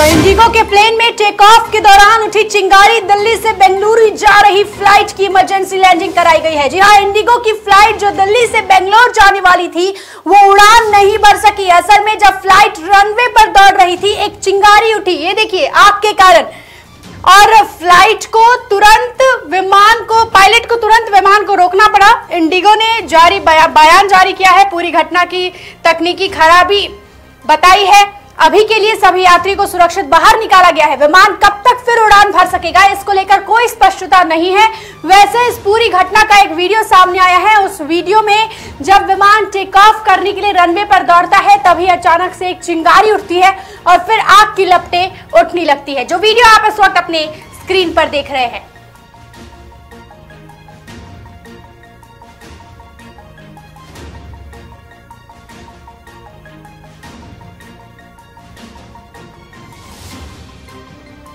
तो इंडिगो के प्लेन में टेक ऑफ़ के दौरान उठी चिंगारी दिल्ली से बेंगलुरु जा रही फ़्लाइट की इमरजेंसी लैंडिंग कराई गई है। जी हाँ इंडिगो की फ़्लाइट जो दिल्ली से बेंगलोर जाने वाली थी वो उड़ान नहीं भर सकी। असल में जब फ़्लाइट रनवे पर दौड़ रही थी एक चिंगारी उठी। ये देखिए आग के कारण। और फ़्लाइट को तुरंत विमान को पायलट को तुरंत विमान को रोकना पड़ा। इंडिगो ने जारी बया, बयान जारी किया है। पूरी घटना की तकनीकी खराबी बताई है। अभी के लिए सभी यात्री को सुरक्षित बाहर निकाला गया है। विमान कब तक फिर उड़ान भर सकेगा, इसको लेकर कोई स्पष्टता नहीं है। वैसे इस पूरी घटना का एक वीडियो सामने आया है। उस वीडियो में जब विमान टेक ऑफ़ करने के लिए रनवे पर दौड़ता है, तभी अचानक से एक चिंगारी उठती है और फिर आग की लपटें उठने लगती है। जो वीडियो आप इस वक्त अपने स्क्रीन पर देख रहे हैं।